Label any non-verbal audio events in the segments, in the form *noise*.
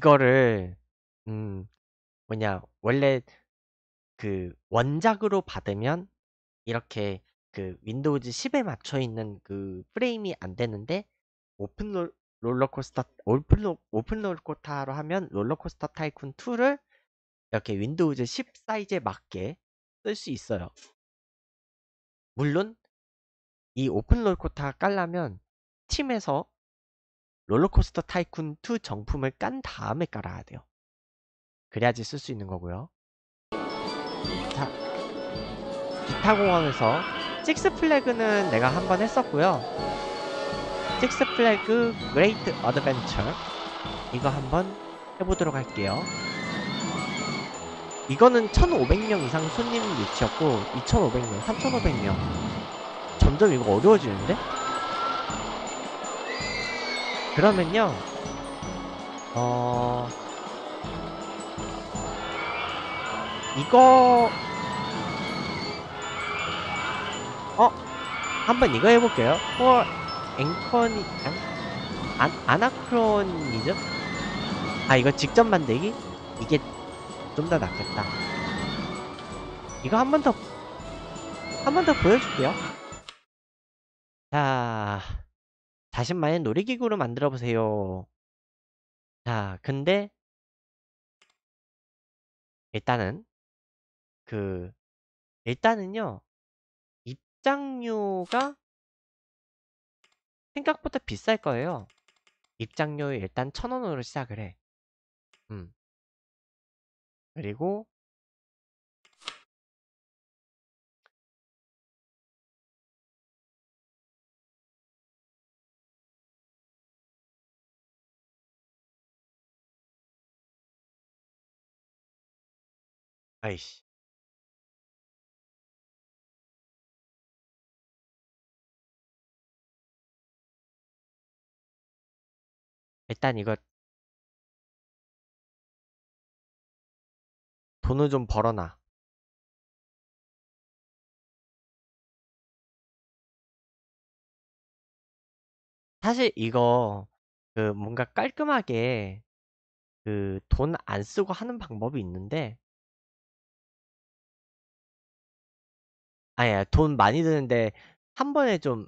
이거를 음 뭐냐 원래 그 원작으로 받으면 이렇게 그 Windows 10에 맞춰 있는 그 프레임이 안 되는데 오픈 롤, 롤러코스터 오픈, 롤- 오픈 롤코스터로 하면 RollerCoaster Tycoon 2를 이렇게 Windows 10 사이즈에 맞게 쓸 수 있어요. 물론 이 오픈 롤코스터 깔려면 Steam에서 RollerCoaster Tycoon 2 정품을 깐 다음에 깔아야 돼요. 그래야지 쓸 수 있는 거고요. 자, 기타공원에서 Six Flag는 내가 한 번 했었고요. Six Flag Great Adventure 이거 한번 해보도록 할게요. 이거는 1500명 이상 손님 유치였고 2500명, 3500명 점점 이거 어려워지는데? 그러면요 어... 이거 어? 한번 이거 해볼게요. For 앵커니 안, 아나크로니즘? 아 이거 직접 만들기? 이게 좀 더 낫겠다. 이거 한 번 더, 한 번 더 보여줄게요. 자, 자신만의 놀이기구를 만들어 보세요. 자, 근데 일단은 그 일단은요 입장료가 생각보다 비쌀 거예요. 입장료 일단 천 원으로 시작을 해. 음. 그리고 아이씨. 일단 이거 돈을 좀 벌어놔. 사실 이거 그 뭔가 깔끔하게 그 돈 안 쓰고 하는 방법이 있는데 아니야 돈 많이 드는데 한 번에 좀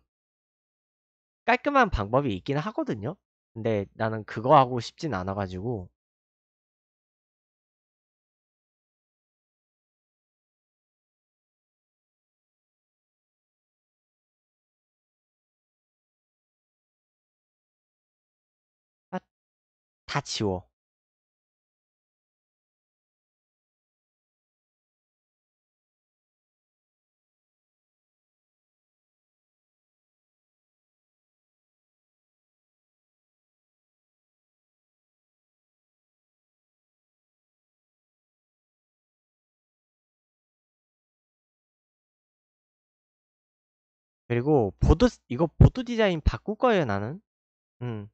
깔끔한 방법이 있긴 하거든요. 근데 나는 그거 하고 싶진 않아가지고 아, 다 지워. 그리고 보드 이거 보드 디자인 바꿀 거예요 나는. 음.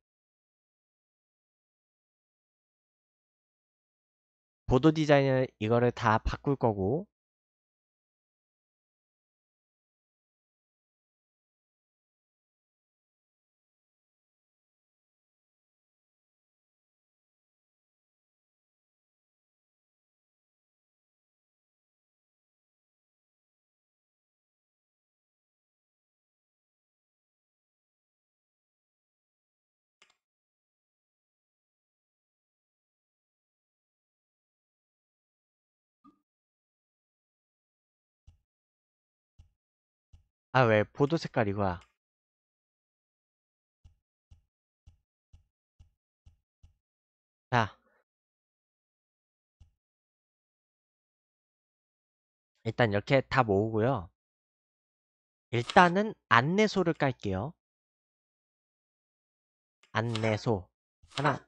보드 디자인을 이거를 다 바꿀 거고 아 왜 보드 색깔 이거야. 자 일단 이렇게 다 모으고요. 일단은 안내소를 깔게요. 안내소 하나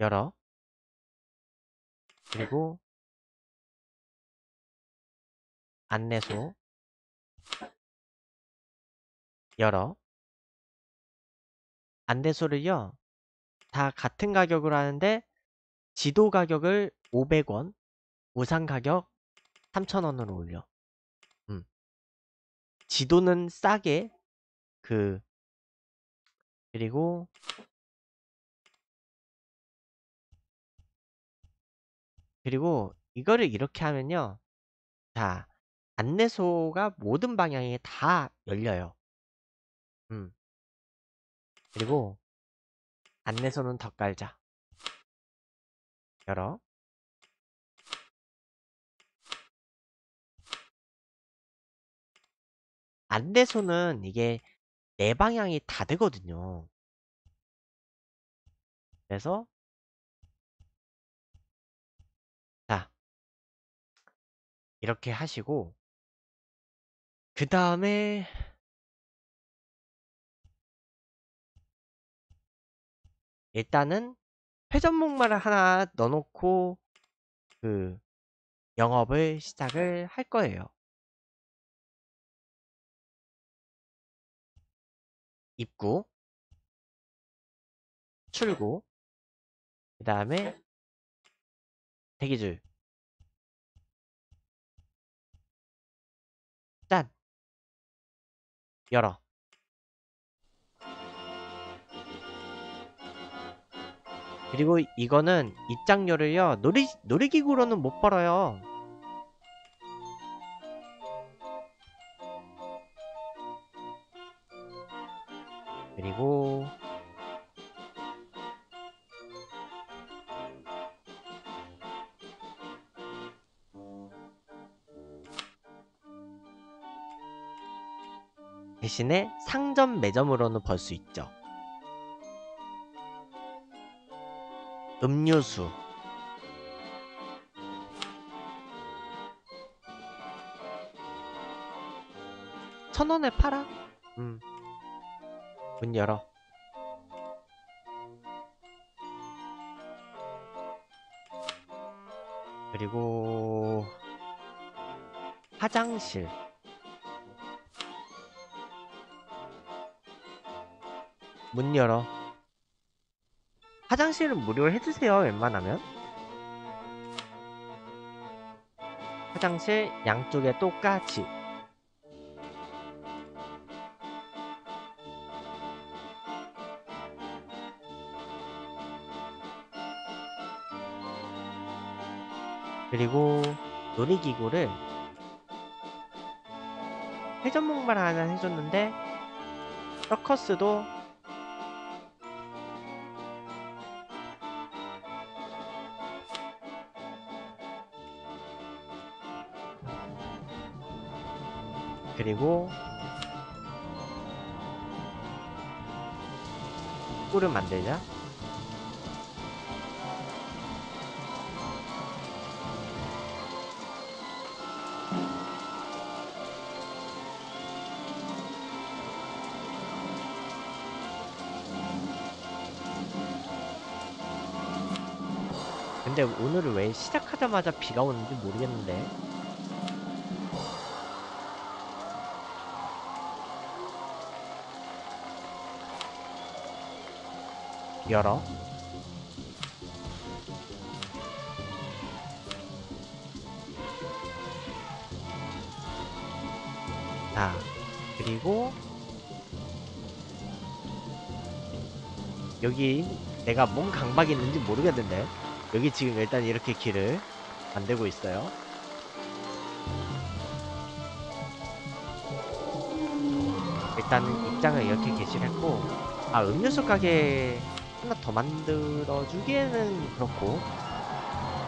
열어 그리고 안내소. 열어. 안내소를요 다 같은 가격으로 하는데 지도 가격을 500원 우상 가격 3,000원으로 올려. 음. 지도는 싸게 그 그리고 그리고 이거를 이렇게 하면요 자 안내소가 모든 방향에 다 열려요. 음. 그리고 안내소는 더 깔자. 열어. 안내소는 이게 네 방향이 다 되거든요. 그래서 자 이렇게 하시고 그 다음에 일단은 회전목마를 하나 넣어놓고 그 영업을 시작을 할 거예요. 입구, 출구, 그 다음에 대기줄. 열어. 그리고 이거는 입장료를요, 놀이, 놀이기구로는 못 벌어요. 그리고 대신에 상점 매점으로는 벌 수 있죠. 음료수 천 원에 팔아? 음. 문 열어. 그리고 화장실 문 열어. 화장실은 무료로 해주세요, 웬만하면. 화장실 양쪽에 똑같이. 그리고 놀이기구를 회전목마를 하나 해줬는데 서커스도 그리고 꿀을 만들자. 근데 오늘은 왜 시작하자마자 비가 오는지 모르겠는데 열어. 자 그리고 여기 내가 뭔 강박이 있는지 모르겠는데 여기 지금 일단 이렇게 길을 만들고 있어요. 일단은 입장을 이렇게 게시했고 아 음료수 가게 하나 더 만들어 주기에는 그렇고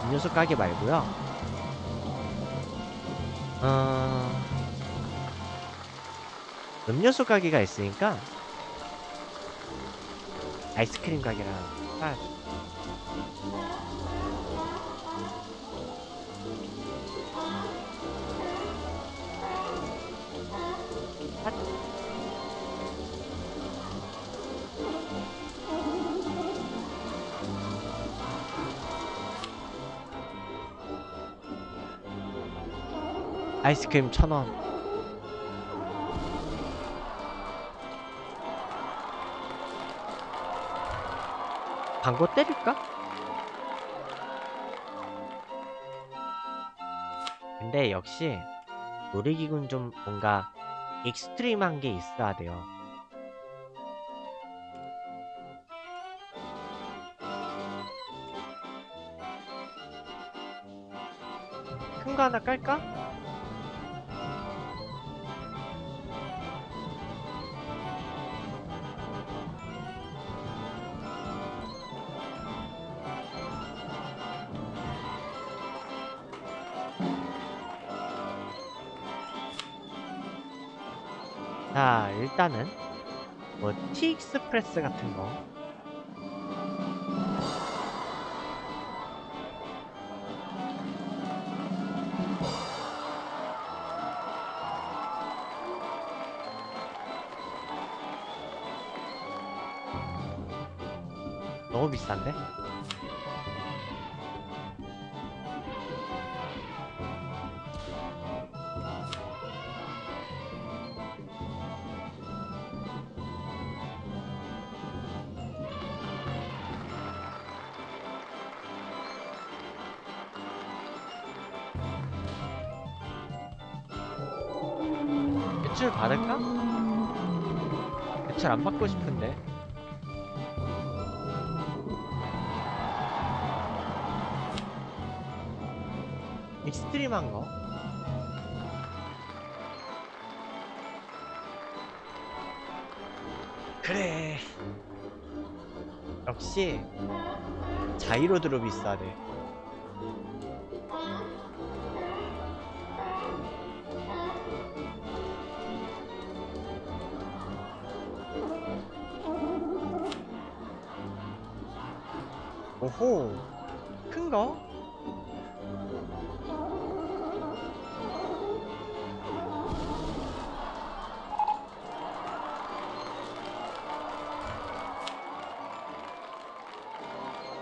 음료수 가게 말고요. 어... 음료수 가게가 있으니까 아이스크림 가게랑 사야죠 아이스크림 천원 광고 때릴까? 근데 역시 놀이기구는 좀 뭔가 익스트림한 게 있어야 돼요 큰 거 하나 깔까? 일단은 뭐 티익스프레스 같은 거 자이로 드롭이 비싸네 오호 큰 거?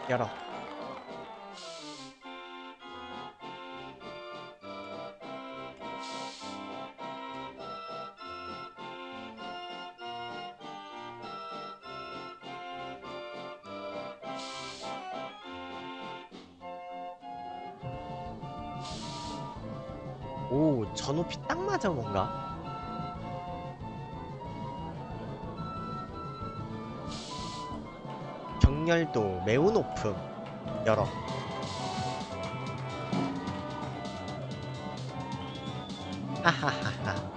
열어 저 높이 딱 맞아 뭔가. 경렬도 매우 높음. 열어. 하하하하.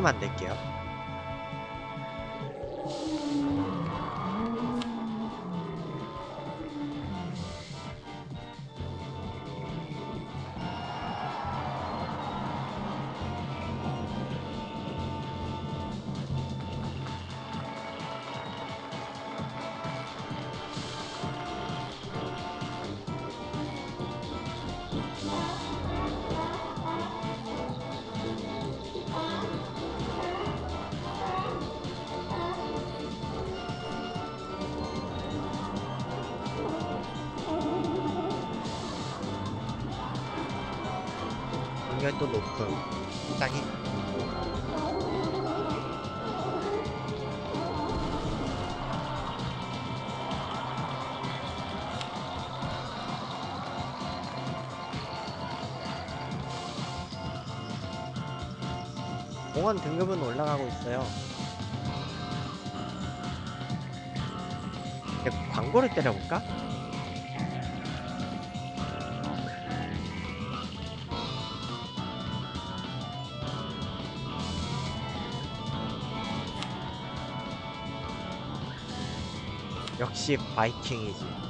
만들게요. 공원 등급은 올라가고 있어요. 근데 광고를 때려볼까? 역시 바이킹이지.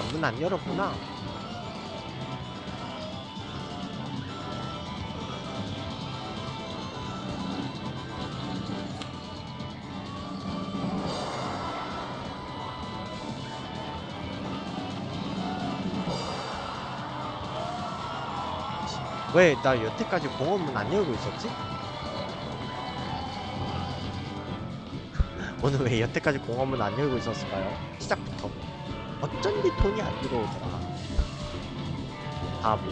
아, 문 안 열었구나. 왜 나 여태까지 공원문 안 열고 있었지? *laughs* 오늘 왜 여태까지 공원문 안 열고 있었을까요? 시작 어쩐지 돈이 안 들어오더라 바보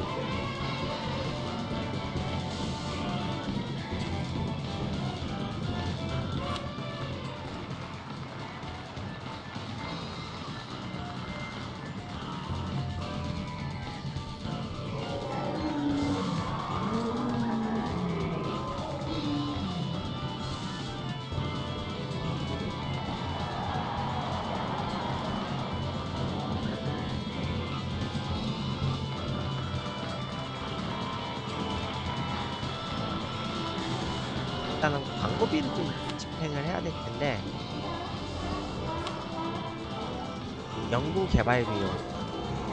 개발 비용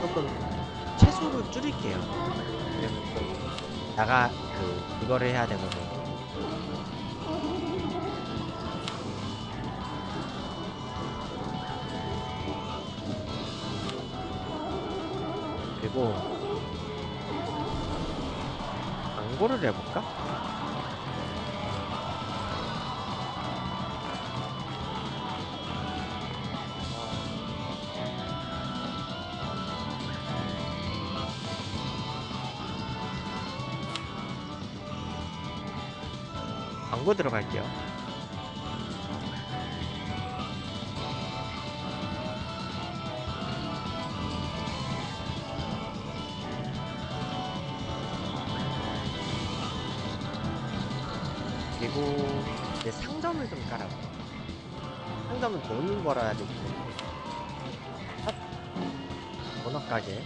조금 최소로 줄일게요. 나가 그 그거를 해야 되거든. 그리고 광고를 해볼 들어갈게요. 그리고 이제 상점을 좀 깔아봐. 상점은 돈을 벌어야 되기 때문에. 핫. 문어 가게.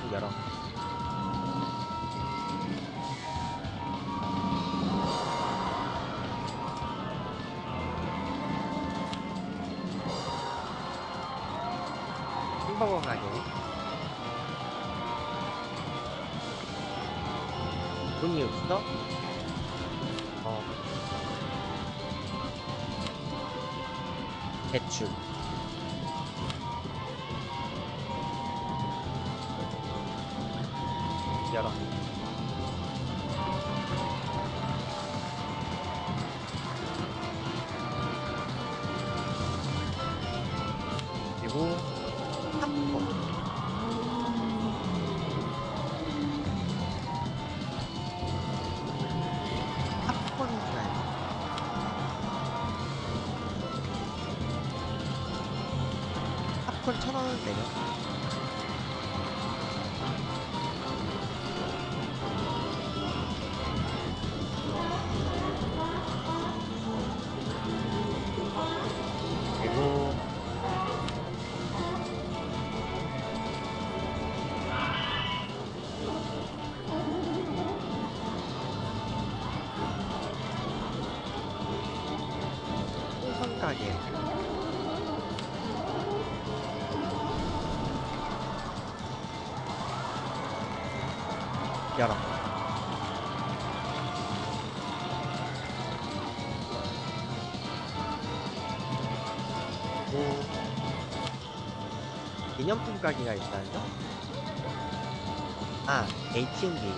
좀 열어. 가게가 있다죠? 아, AT&T에.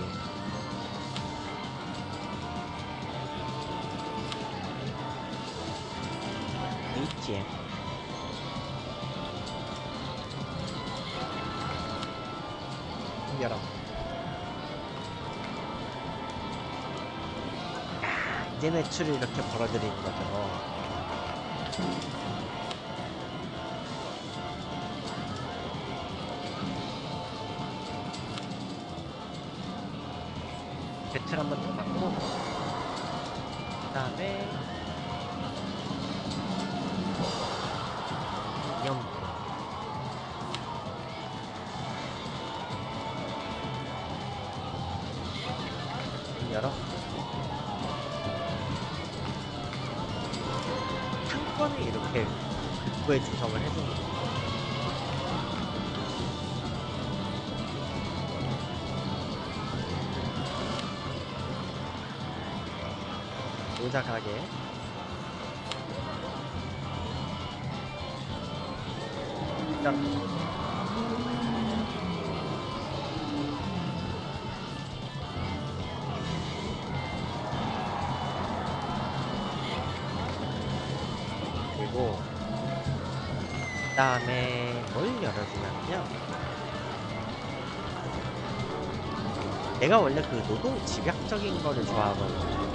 ATM. 열어. 야, 이제 매출을 이렇게 벌어들이는 거 짠 그리고 그 다음에 뭘 열어주냐면요. 내가 원래 그 노동 집약적인 거를 좋아하거든요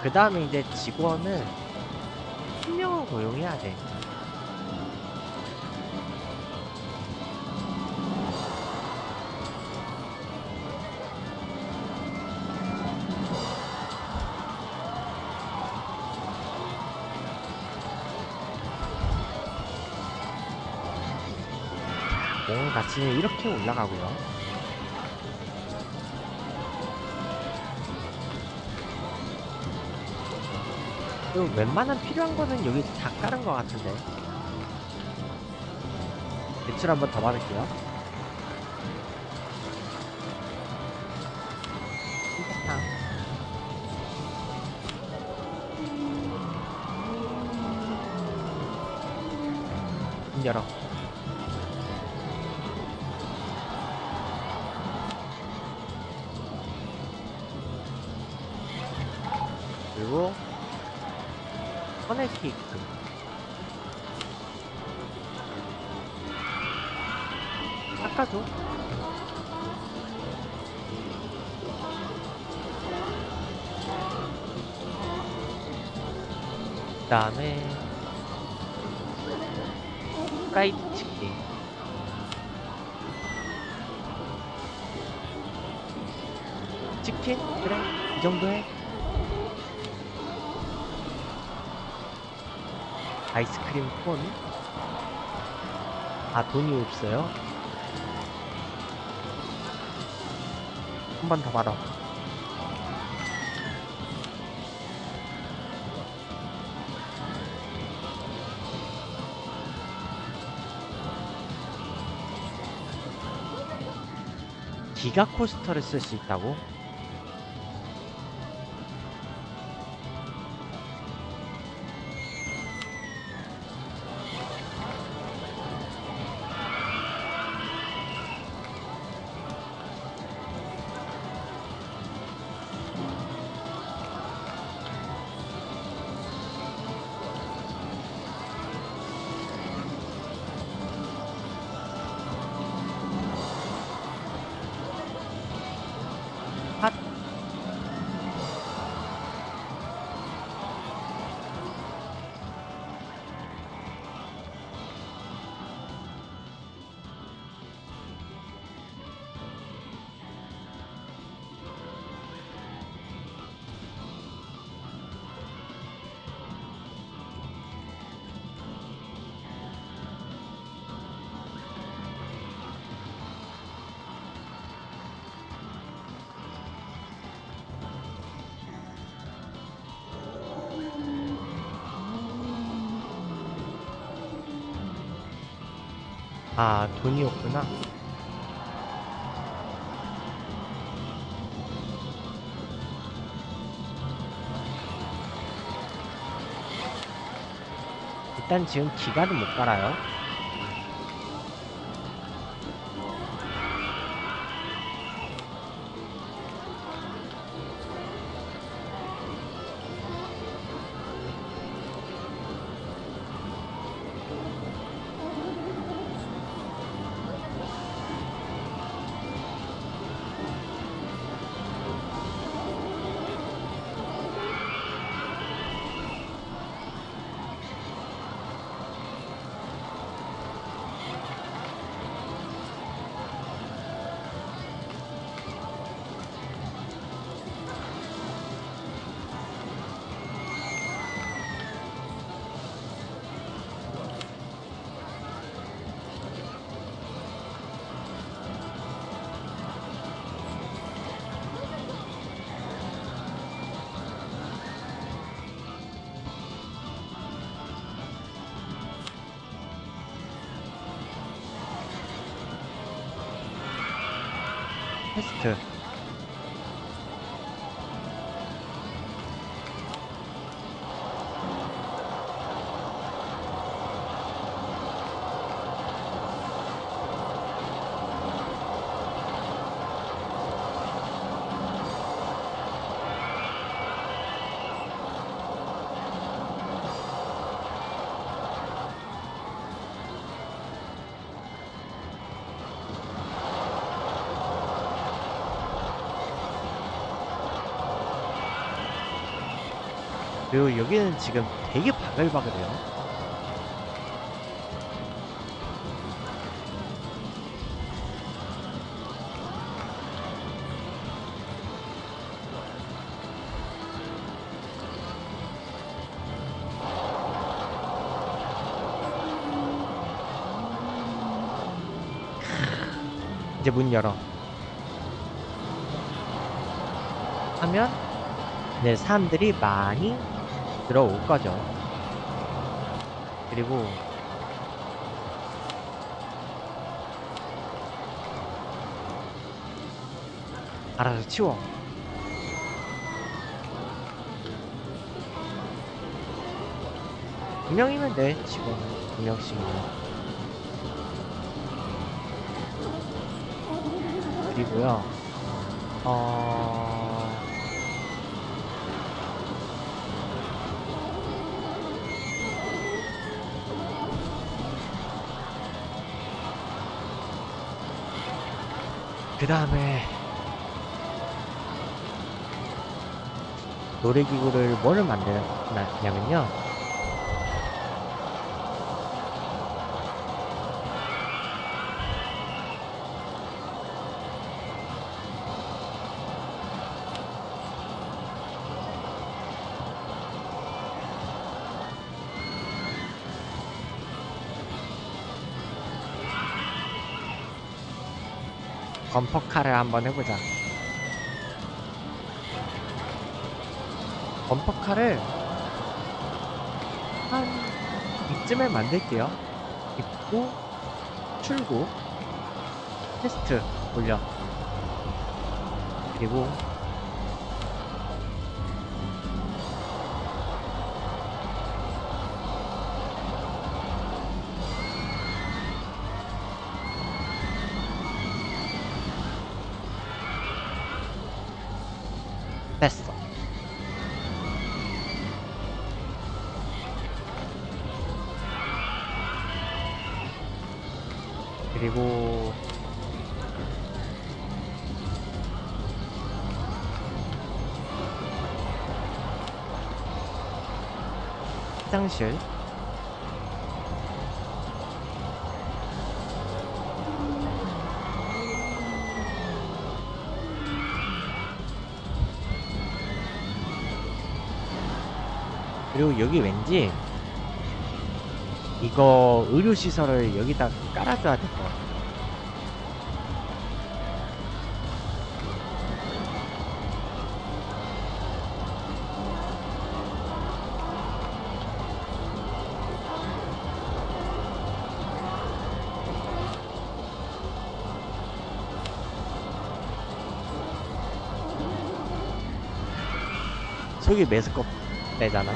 그 다음에 이제 직원을 한 명을 고용해야 돼. 공 가치는 이렇게 올라가고요. 그리고 웬만한 필요한 거는 여기 다 깔은 것 같은데. 매출 한번 더 받을게요. 문 열어. 돈이 없어요? 한 번 더 받아. 기가 코스터를 쓸 수 있다고? 아, 돈이 없구나. 일단 지금 기가는 못 갈아요. 그리고 여기는 지금 되게 바글바글해요. 이제 문 열어. 하면 네, 사람들이 많이 들어올 거죠. 그리고 알아서 치워. 두 명이면 돼, 직원. 두 명씩이면. 그리고요, 어, 그 다음에 놀이기구를 뭐를 만드냐면요 범퍼카를 한번 해보자. 범퍼카를 한 이쯤에 만들게요. 입구 출구 테스트 올려. 그리고 화장실 그리고 여기 왠지 이거 의료시설을 여기다 깔아줘야 될 것 같아. 만들게요. 속이 메스껍대잖아.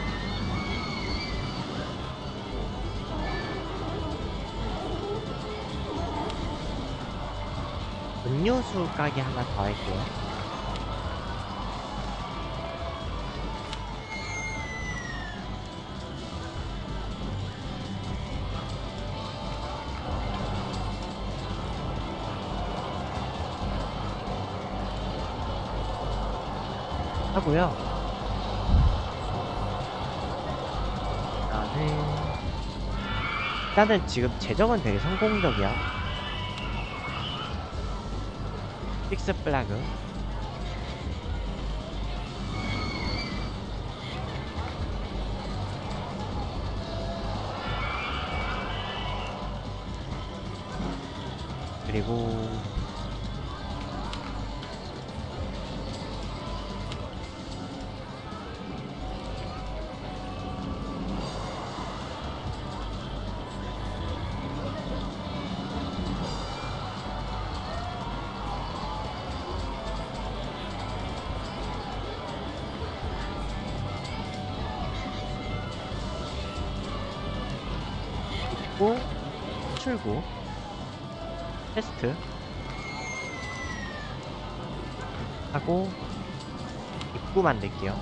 음료수 가게 하나 더 할게요. 하고요. 일단은 지금 제정은 되게 성공적이야. 식스 플라그 쏘고 만들게요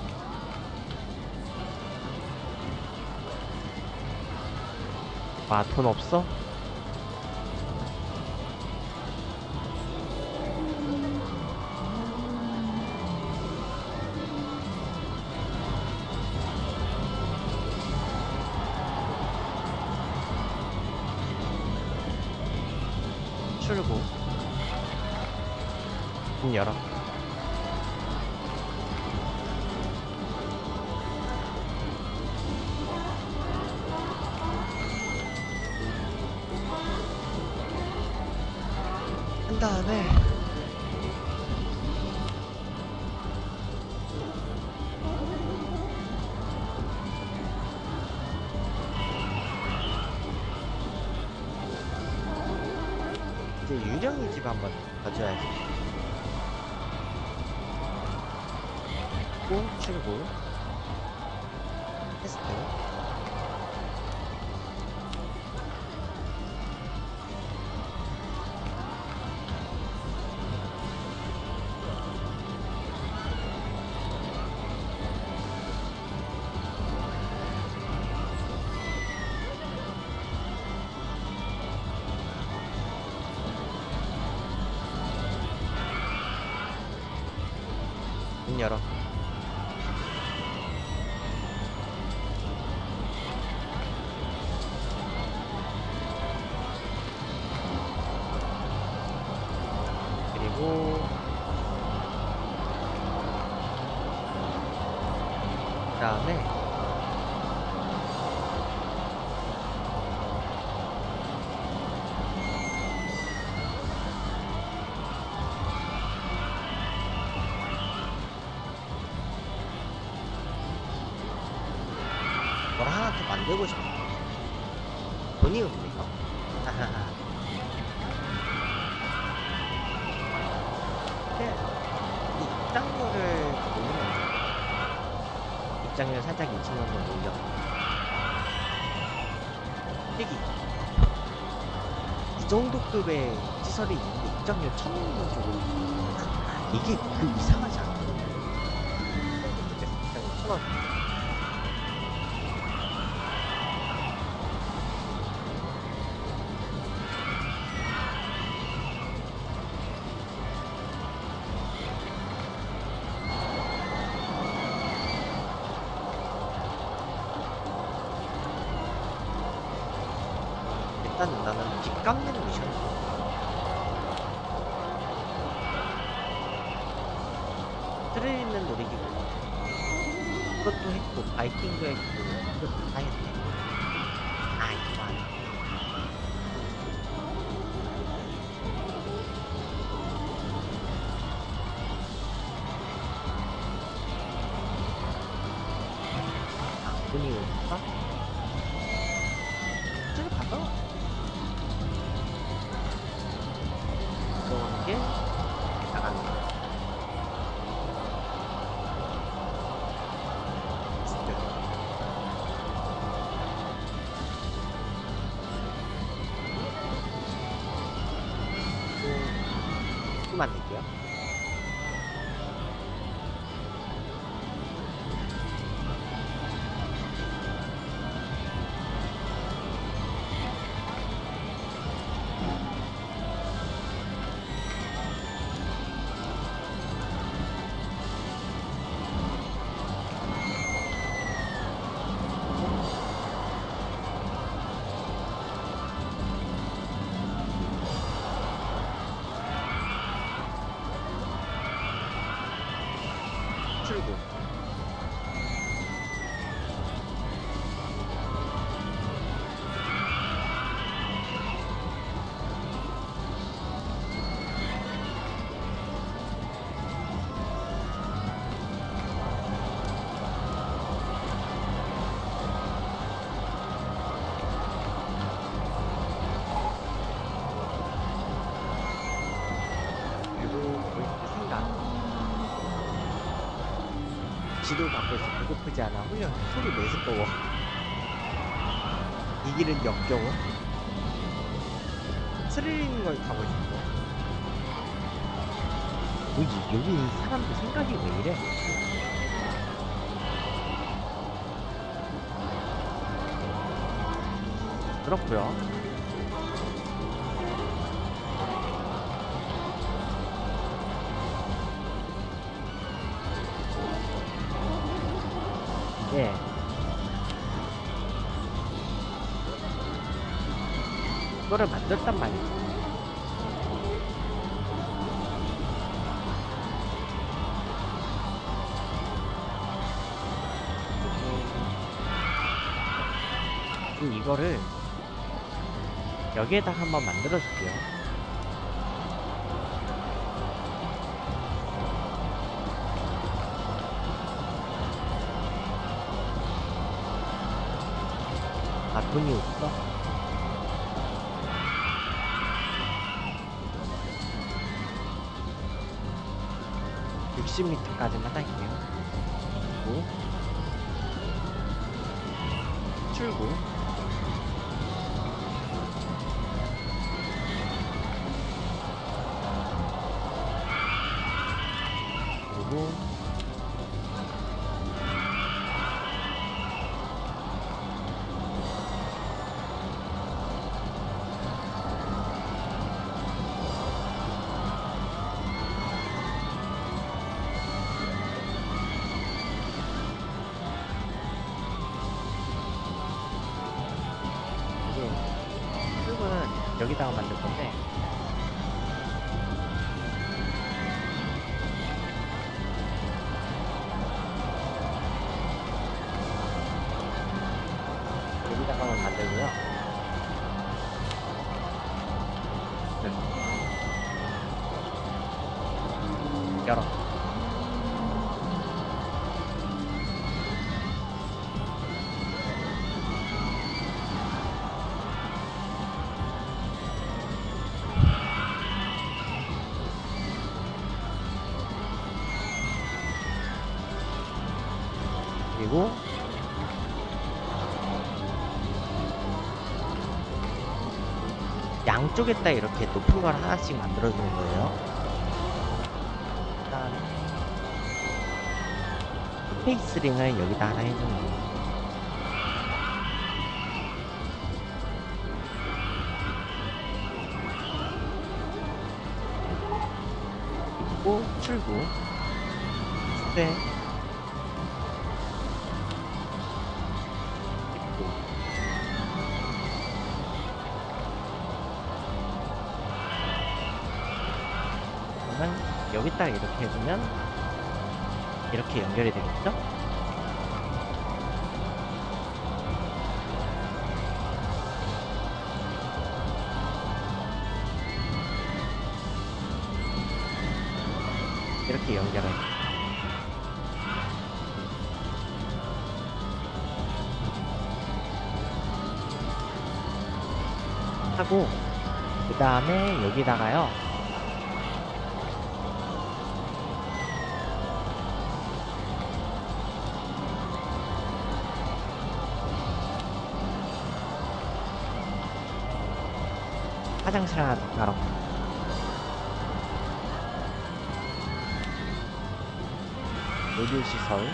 와 돈 없어? 문 열어. 급의 시설이 있는데 입장료 1,000원 정도 이게 그 이상한 지도 밖에서 배고프지 않아. 훈련 소리 매스꺼워 이 길은 역겨워? 스릴 있는 걸 가고 싶어 뭐지? 여기 사람들 생각이 왜 이래? 그렇고요 만들었단 말이지. 이거를 여기에다가 한번 만들어 줄게요. 아, 돈이 양쪽에다 이렇게 높은 걸 하나씩 만들어 주는 거예요. 일단 페이스링을 여기다 하나 해주는 거예요. 그리고 출구 스페 입구 여기다 이렇게 해주면 이렇게 연결이 되겠죠? 이렇게 연결해. 하고 그 다음에 여기다가요 화장실 하나 가러 의료시설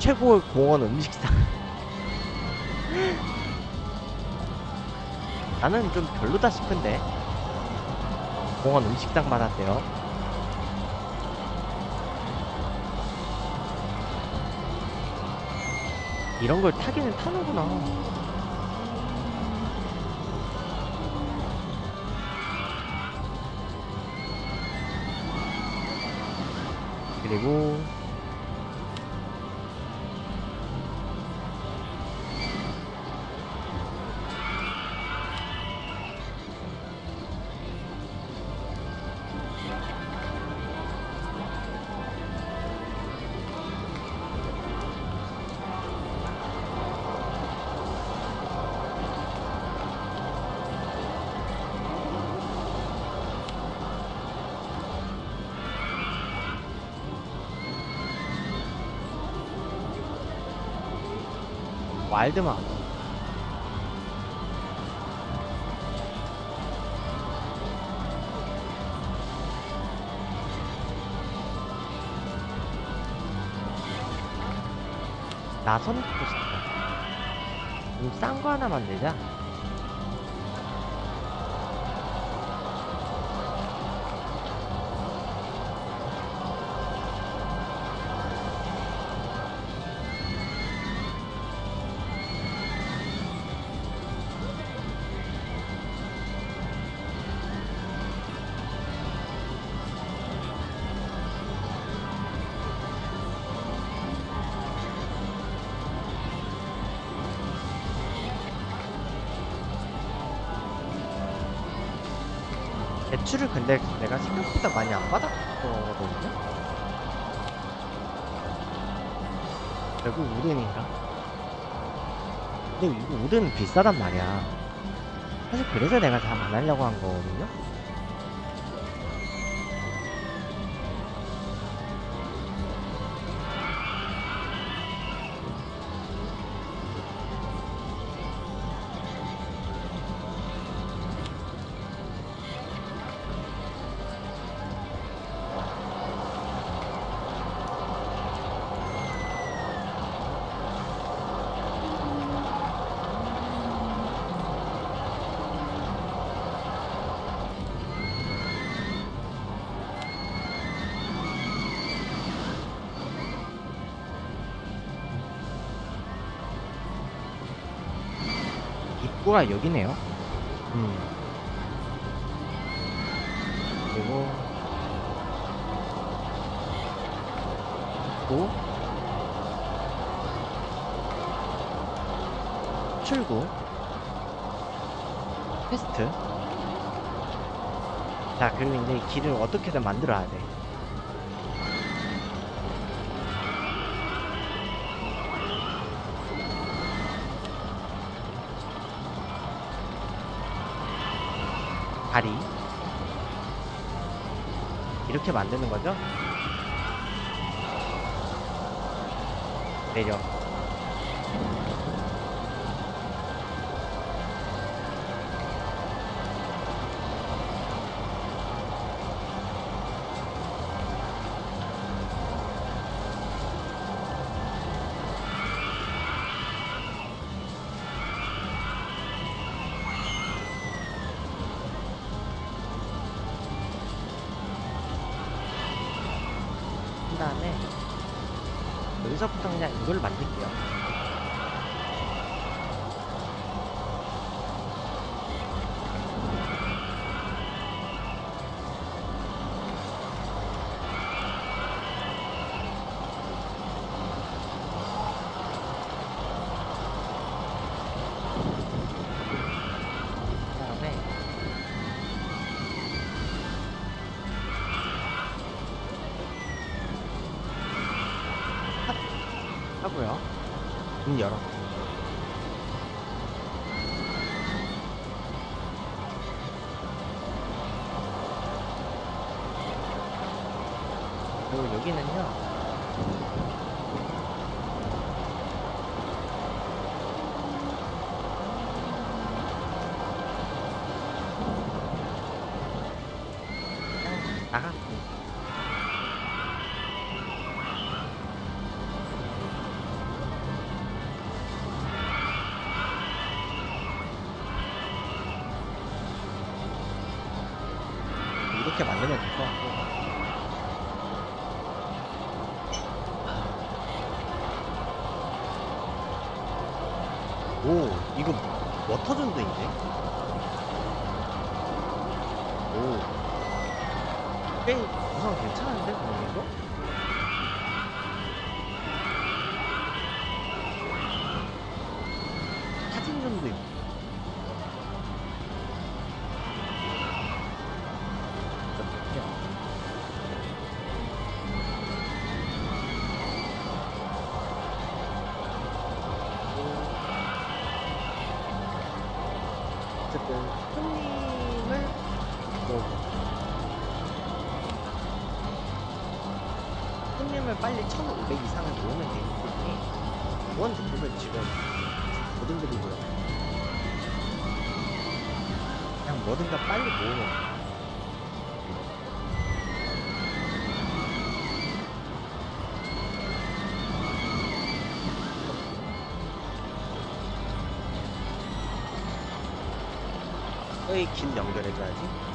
최고의 공원 음식상. *laughs* 나는 좀 별로다 싶은데. 공원 음식당 받았대요. 이런 걸 타기는 타는구나. 그리고 와일드마. 나선 대출을 근데 내가 생각보다 많이 안 받았거든요. 결국 우든인가? 근데 이거 우든 비싸단 말이야. 사실 그래서 내가 다 안 하려고 한 거거든요 입구가 여기네요. 음. 그리고 또 출구. 퀘스트. 자 그리고 이제 길을 어떻게든 만들어야 돼 이렇게 만드는 거죠? 내려 오, 이거 워터존도 있네. 오. 꽤 우선 괜찮은데, 분위기도? 뭐든가 빨리 모으면 길 연결해줘야지.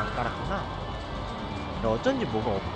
안 깔았구나. 근데 어쩐지 뭐가 없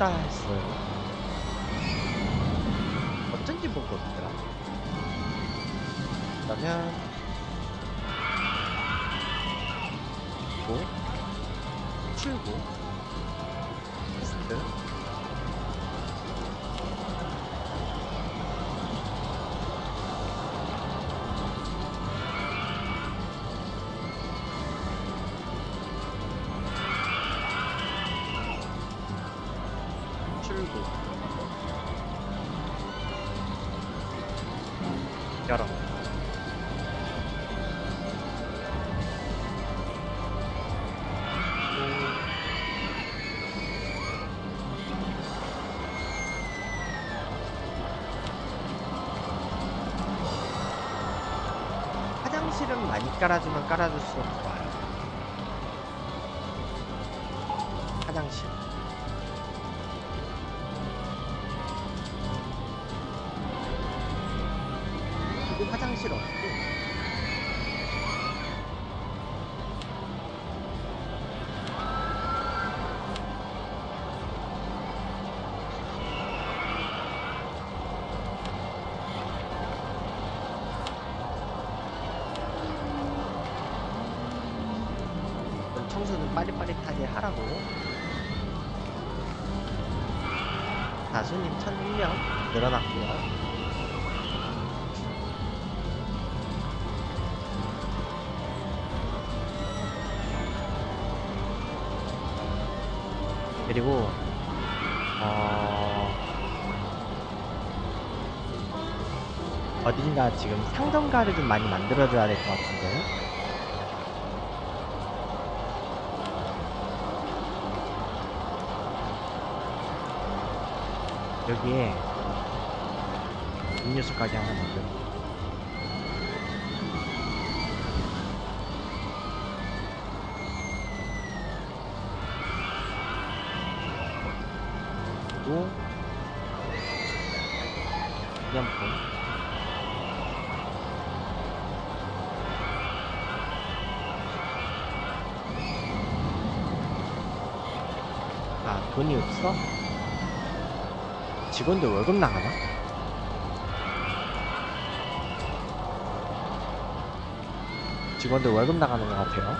출고 열어 화장실은 많이 깔아주면 깔아줄수록 좋아요. 화장실. 무엇보다 지금 상점가를 좀 많이 만들어줘야 될 것 같은데. 여기에 음료수까지 하나 만들어 직원들 월급 나가나? 직원들 월급 나가는 것 같아요.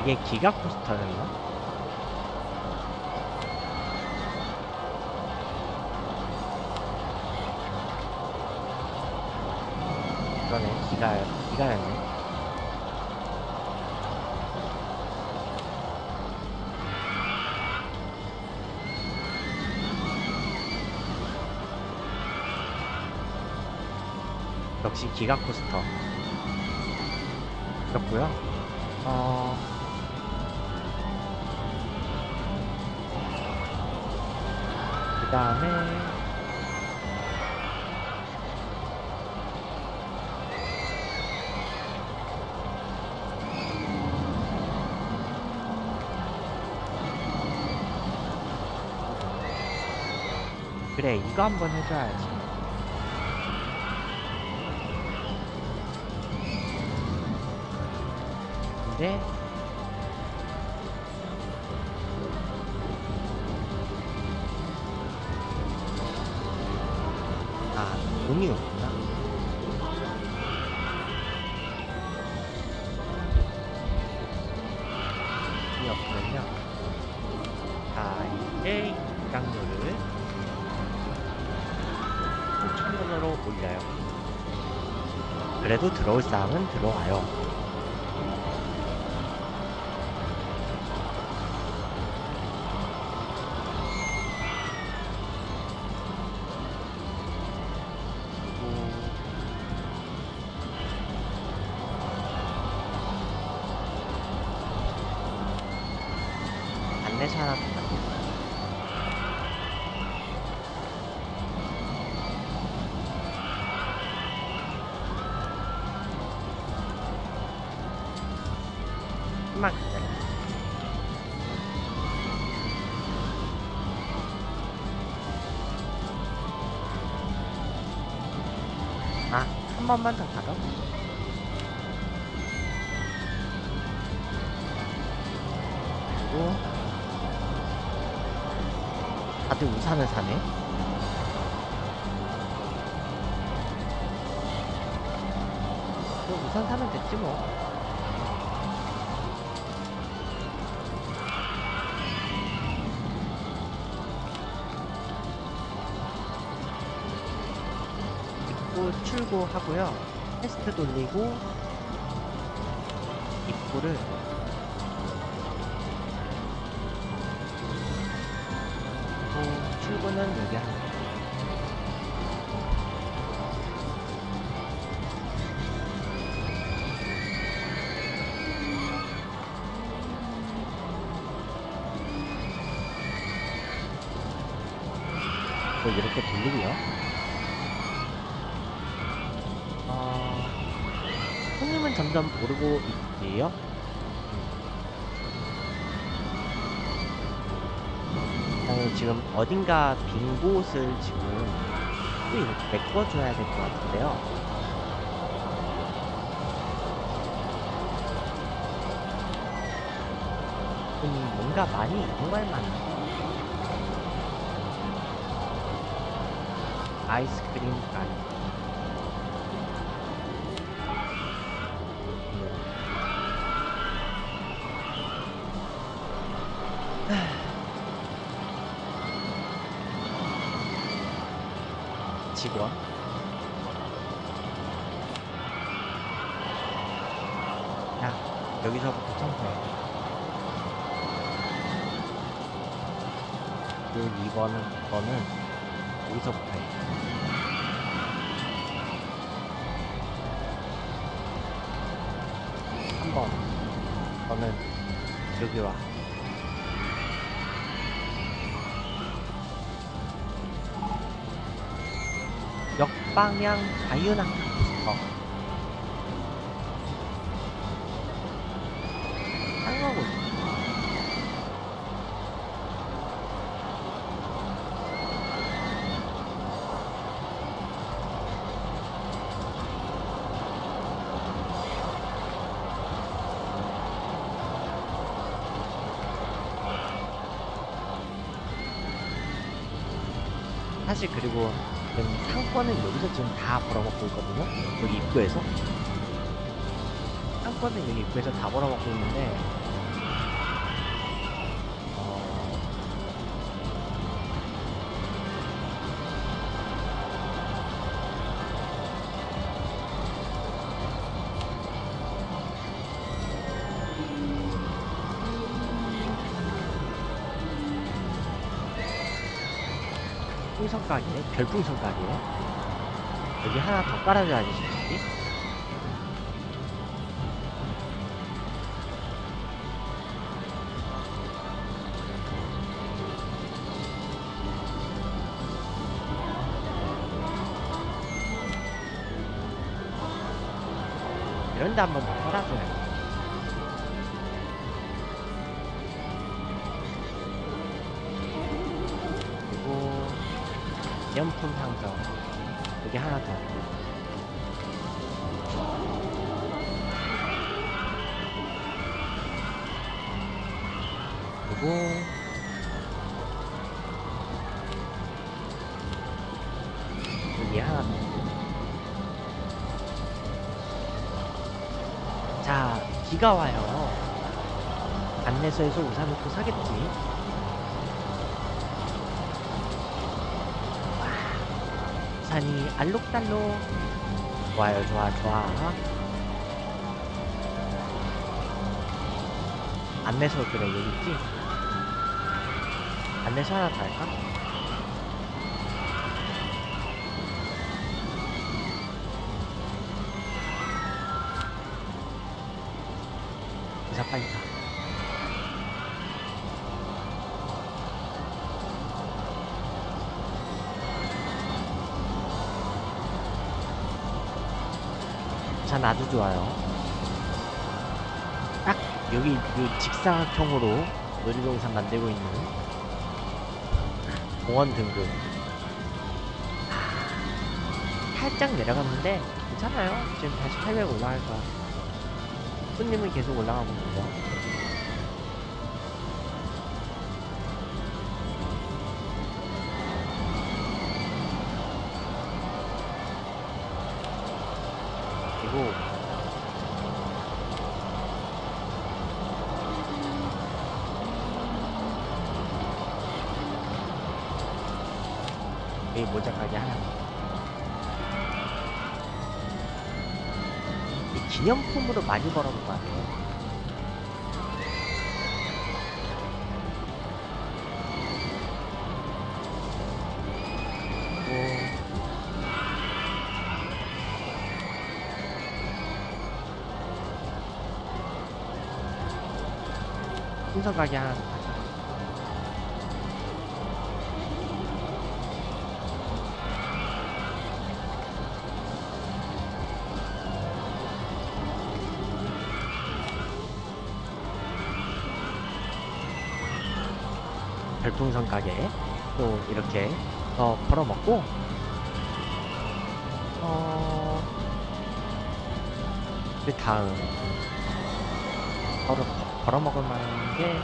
이게 기가 코스터였나? 기가 기가였네. 역시 기가 코스터. 그렇고요. 어. 그 다음에 그래 이거 한번 해줘야지. 근데 번만 더 가도? 그리고 다들 우산을 사네. 출구하고요. 테스트 돌리고 입구를 그리고 출구는 여기. 뭐 이렇게 돌리고요. 손님은 점점 오르고 있지요. 어, 지금 어딘가 빈 곳을 지금 또 이렇게 메꿔줘야 될 것 같은데요. 음, 뭔가 많이 정말 많아. 아이스크림 가 야, 여기서부터 청소해. 그 2번은, 거는 여기서부터 해. 한번 너는 여기 와. 역방향 자유낙 어. 다 벌어먹고 있거든요. 여기 입구에서. 상권은 여기 입구에서 다 벌어먹고 있는데 어... 풍선 가게, 별풍선 가게. 여기 하나 더 깔아줘야지, 솔직히. 이런데 한번 비가 와요. 안내소에서 우산을 또 사겠지. 산이 알록달록 좋아요 좋아 좋아 안내서 그래 여기 있지? 안내서 하나 더 할까? 가전 아주 좋아요. 딱 여기 요 직사각형으로 놀이동산 만들고 있는 공원 등급. 아, 살짝 내려갔는데 괜찮아요. 지금 다시 800 올라갈 거야. 손님은 계속 올라가고 있고요. 여기 모자 가게 하나 이 기념품으로 많이 벌어 풍선 가게 하나 더 가자. 별풍선 가게 또 이렇게 더 벌어먹고 어... 그 다음 벌어, 벌어먹을 만한 게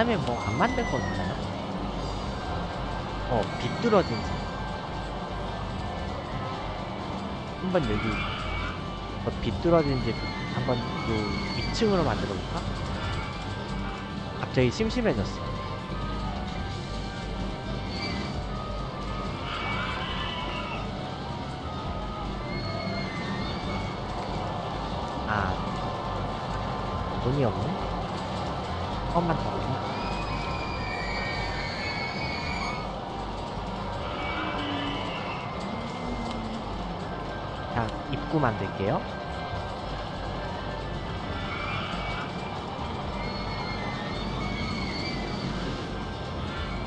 그다음에 뭐 안 만든 거 있나요? 어 비뚤어진 집. 한번 여기 어, 비뚤어진 집 한번 요 2층으로 만들어 볼까? 갑자기 심심해졌어. 입구 만들게요.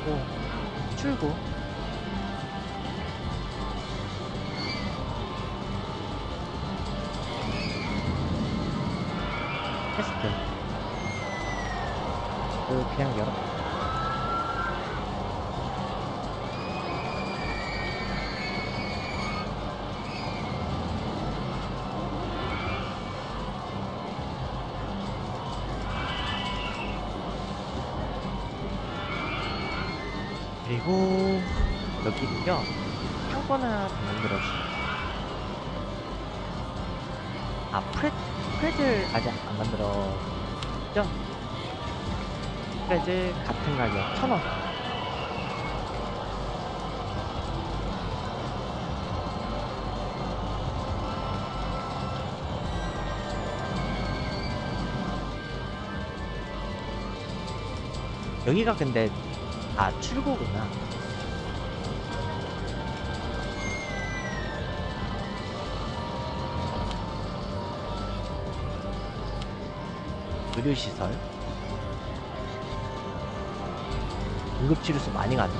오, 출구. 그리고 여기는요 창고 하나 더 만들어주세요 아 프레, 프레즐 아직 안 만들었죠? 프레즐 같은 가격 천원 여기가 근데 아 출구구나 의료시설 응급치료소 많이 갔네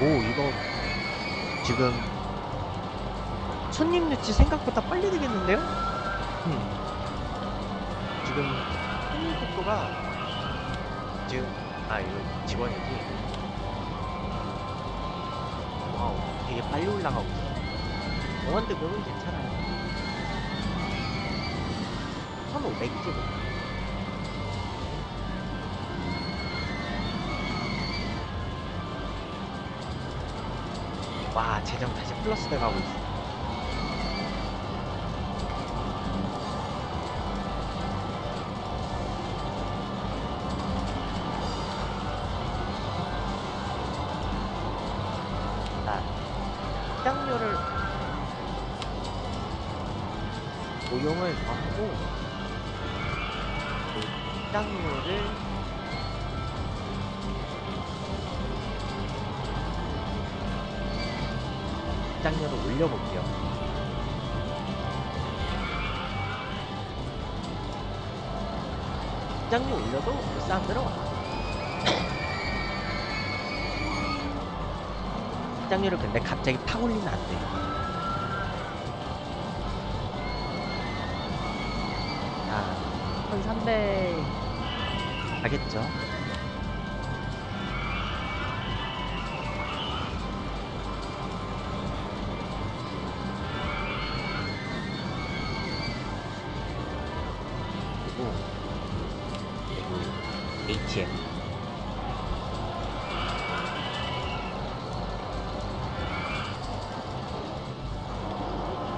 오 이거 지금 손님 유치 생각보다 빨리 되겠는데요? 음. 지금 손님 속도가 아 이거 직원이지? wow 되게 빨리 올라가고. 있어 공원 등급은 괜찮아요. 1500점 와 재정 다시 플러스 돼가고 있어 장료 올려도 그 사람들은 와. 시장료를 근데 갑자기 팍 올리면 안 돼. 자, 1300 가겠죠?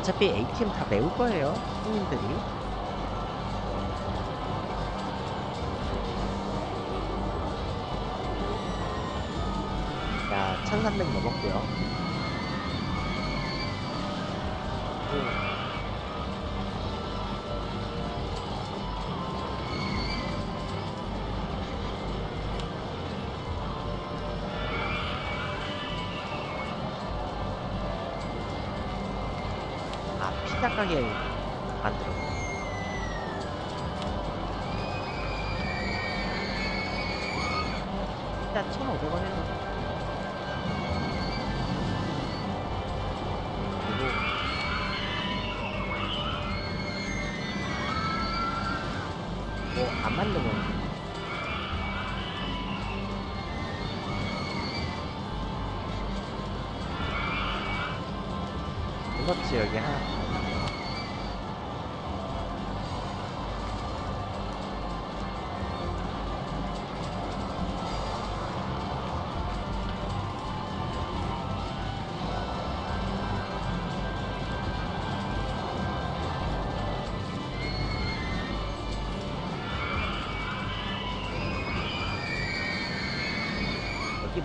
어차피 ATM 다 메울 거예요 손님들이. 자1300 넘었고요 가게 만들어. 피자 1,500원 해서. 그리고 뭐 안 만들면 그렇지 여기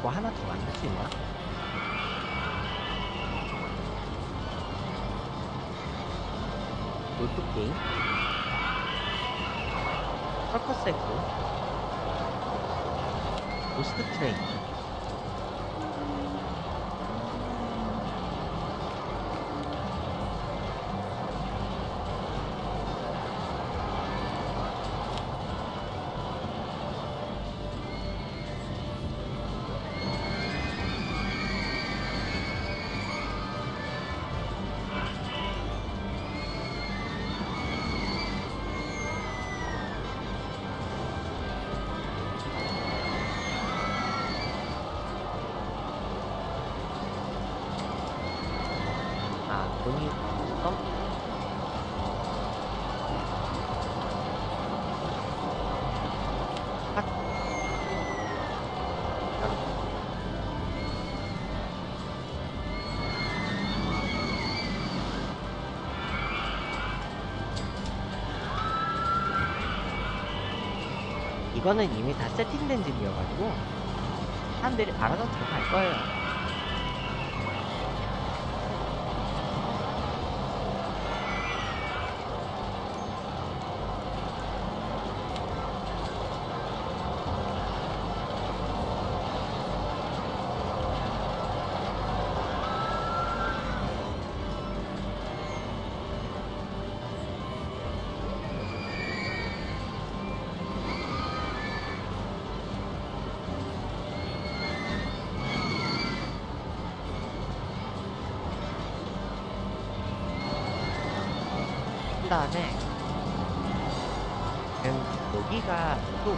하나 이거는 이미 다 세팅된 집이어가지고 사람들이 알아서 들어갈 거예요. 그 다음에 지금 여기가 또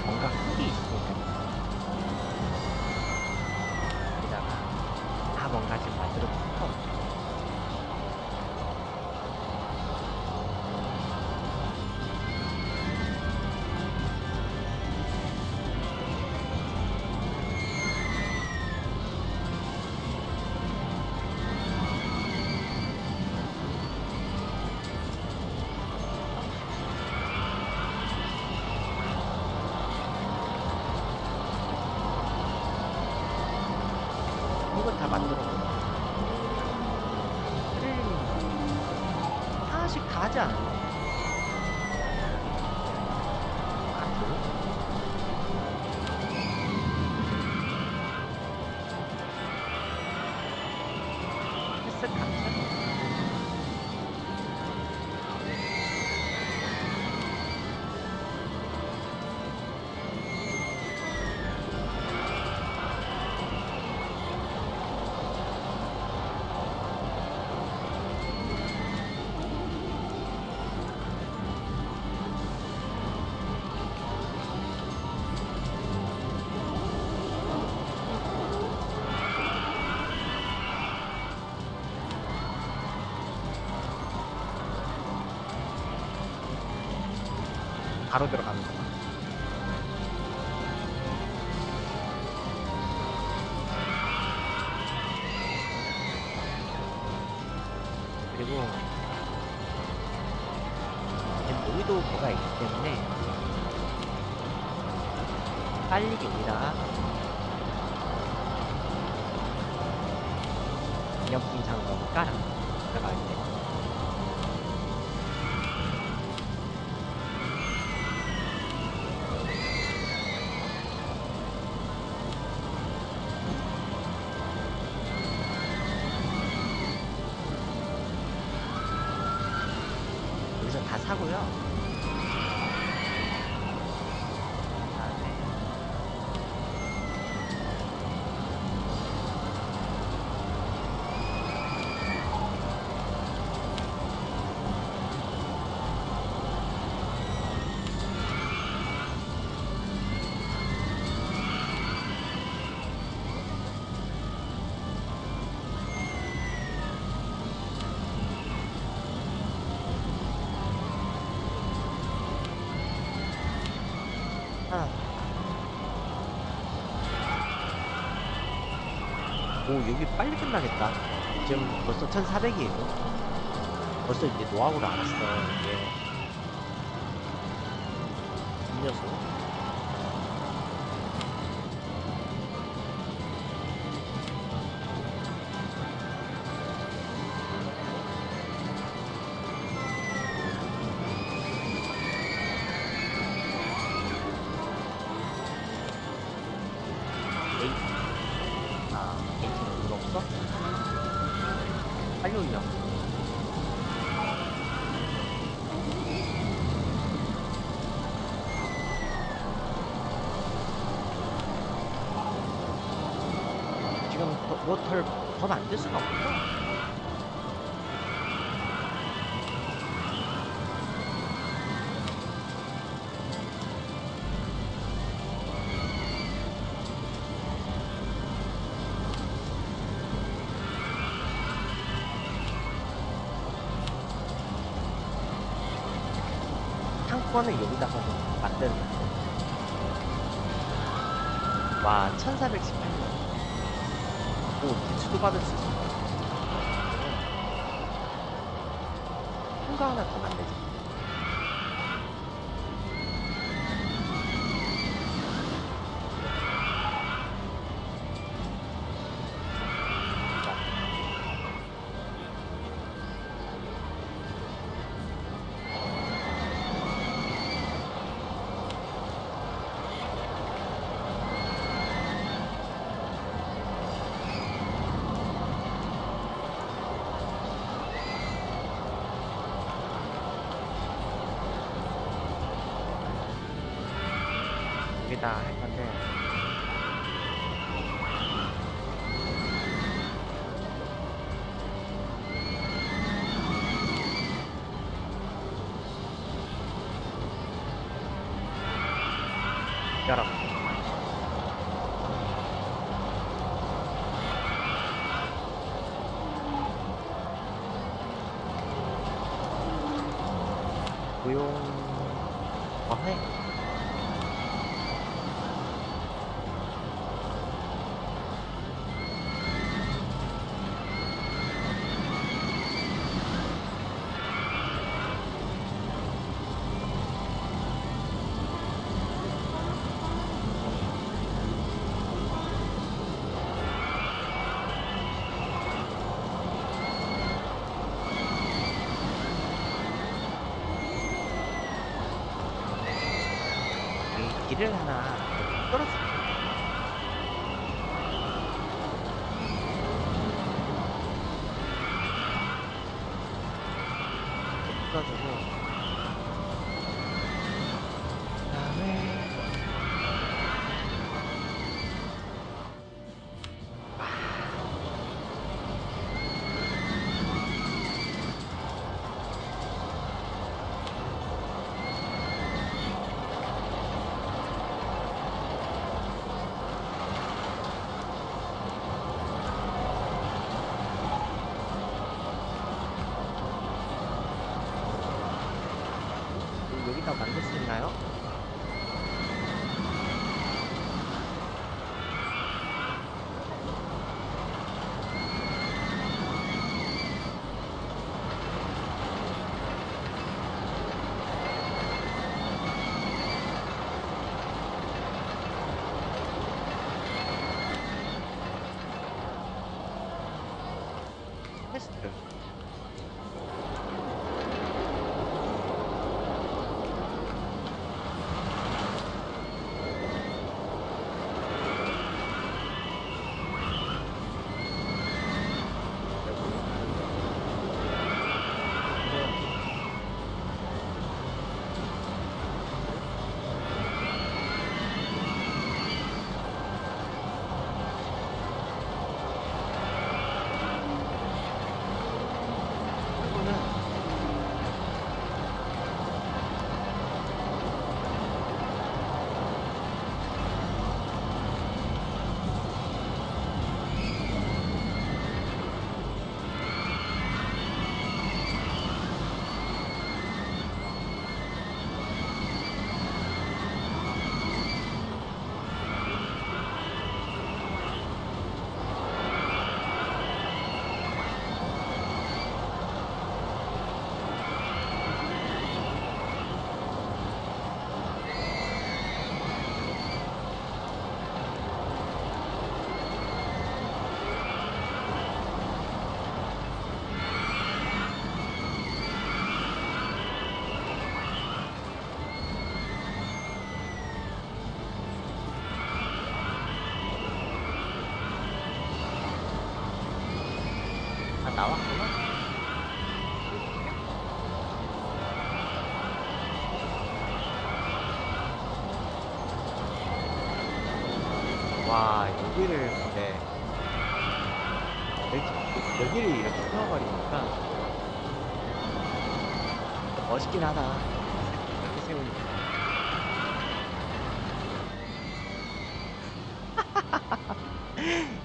바로 들어 사고요. 여기 빨리 끝나겠다. 지금 벌써 1400이에요. 벌써 이제 노하우를 알았어, 활용이야. 지금 로터를 법안될 뭐 수가 없구나. Father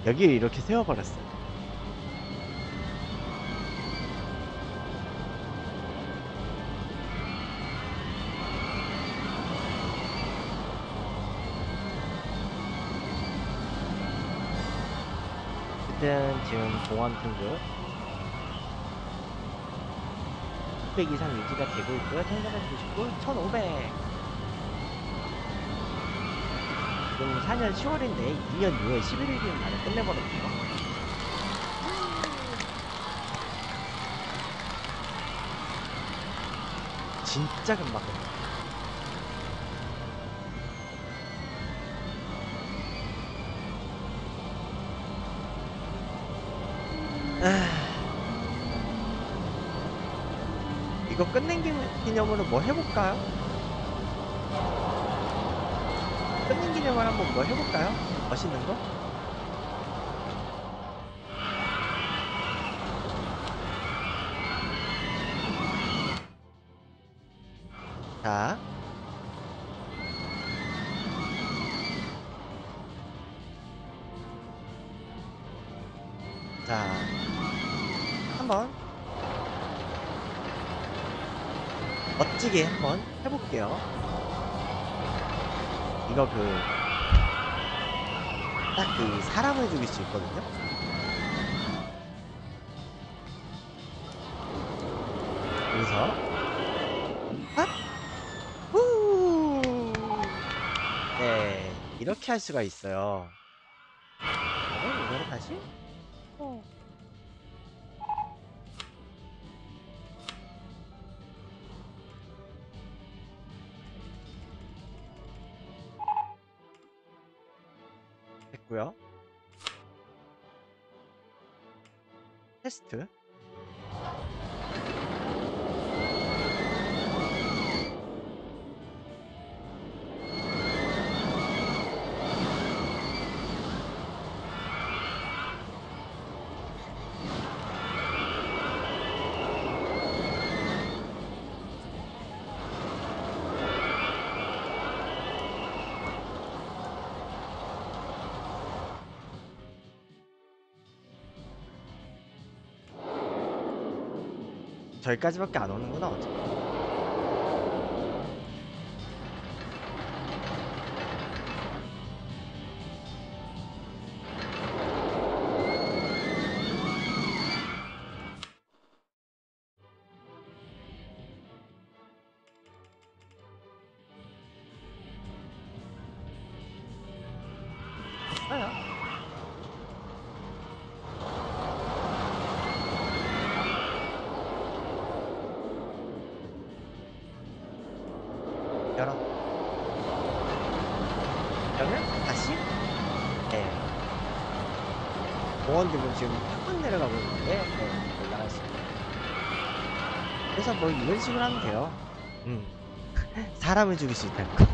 여기를 이렇게 세워버렸어. 어쨌든 지금 600 이상 유지가 되고 있고요. 1499, 1500. 지금 4년 10월인데 2년 6월 11일이면 만에 끝내버렸네요. 진짜 금방 끝나. 아... 이거 끝낸 기- 기념으로 뭐 해볼까요? 기념을 한번 뭐 해볼까요? 멋있는 거? 자. 자. 한번 멋지게 한번 해볼게요. 이거 그, 딱 그 사람을 죽일 수 있거든요? 여기서, 핫! 후! 네, 이렇게 할 수가 있어요. 어, 이거를 다시? 테 저기까지밖에 안 오는구나 어차피. 식으로 하면 돼요. 음. *laughs* 사람을 죽일 수 있다는 거.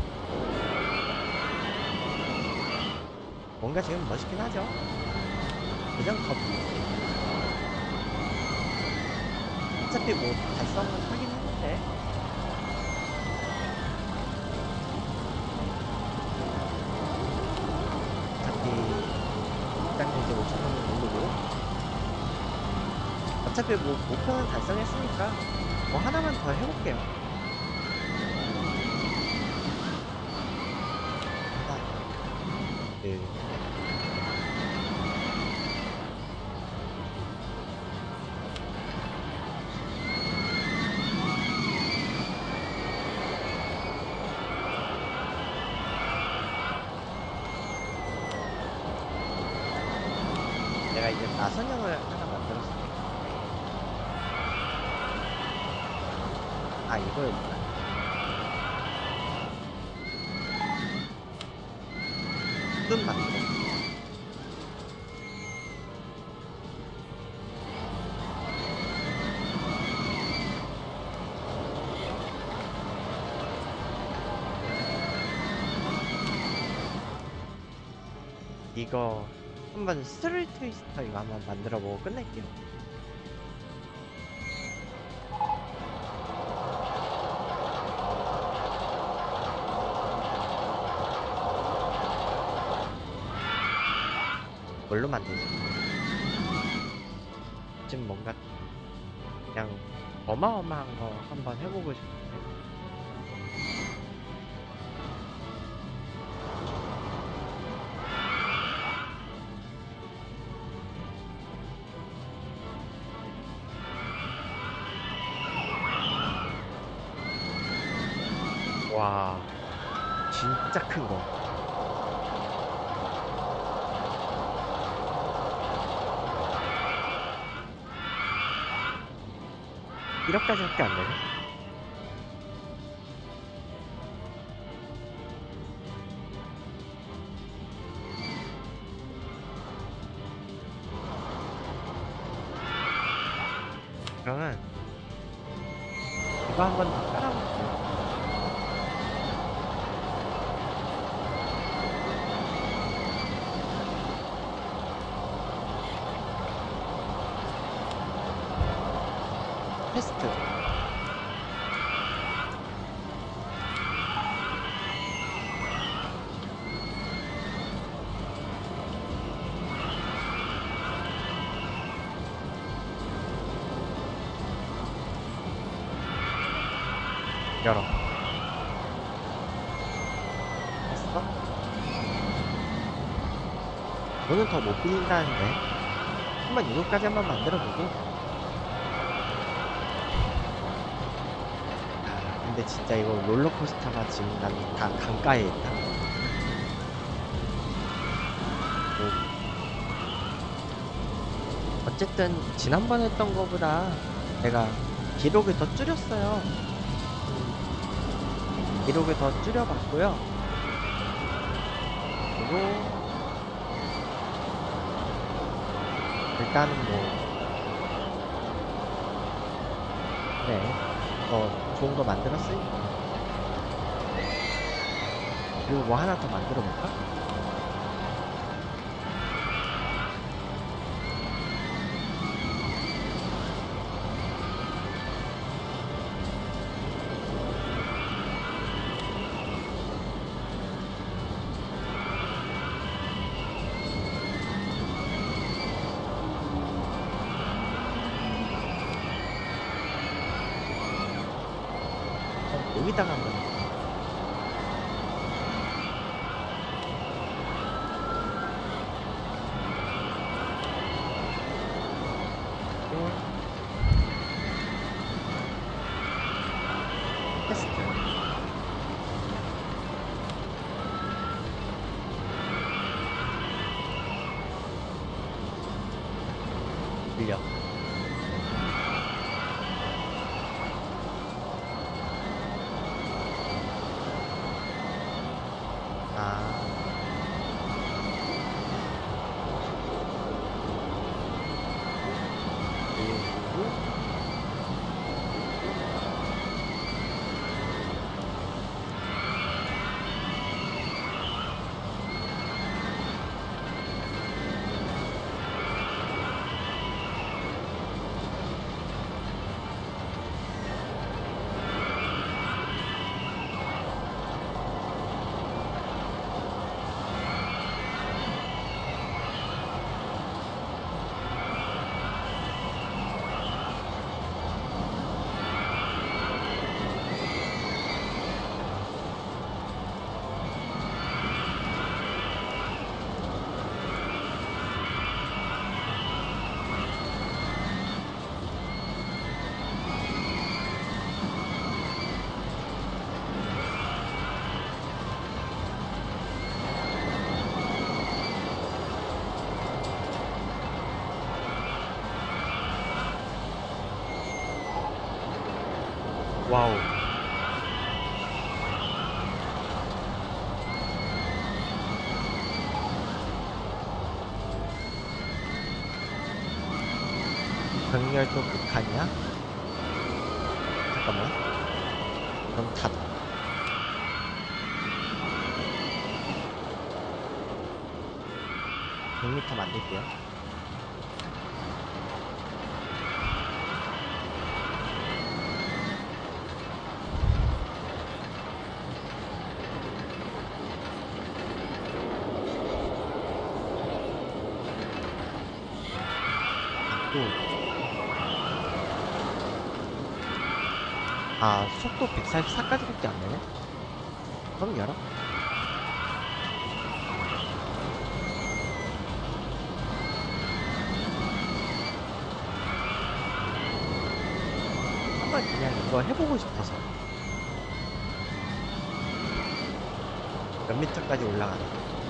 뭔가 지금 멋있긴 하죠. 그냥 커피. 어차피 뭐 달성은 하긴 했는데. 어차피 일단 이제 5천원을 모르고 어차피 뭐 목표는 달성했으니까 뭐 하나만 더 해볼게요. 둘 내가 이제 나선형을 거예요. 뭐. 뜬다. 이거 한번 스릴 트위스터 이거 한번 만들어 보고 끝낼게요. 뭘로 만들지? 지금 뭔가 그냥 어마어마한 거 한번 해보고 싶은데 와 진짜 큰 거. 이렇게까지밖에 안 되네. 못 빌린다는데. 한번 이거까지 한번 만들어 보게. 아, 근데 진짜 이거 롤러코스터가 지금 난 다 강가에 있다. 뭐, 어쨌든 지난번 했던 거보다 내가 기록을 더 줄였어요. 음, 기록을 더 줄여봤고요. 그리고 일단은 뭐. 그래 더 좋은 거 만들었으니까 그리고 뭐 하나 더 만들어 볼까? 아, 속도 144까지밖에 안 되네? 그럼 열어. 한번 그냥 이거 해보고 싶어서. 몇 미터까지 올라가나?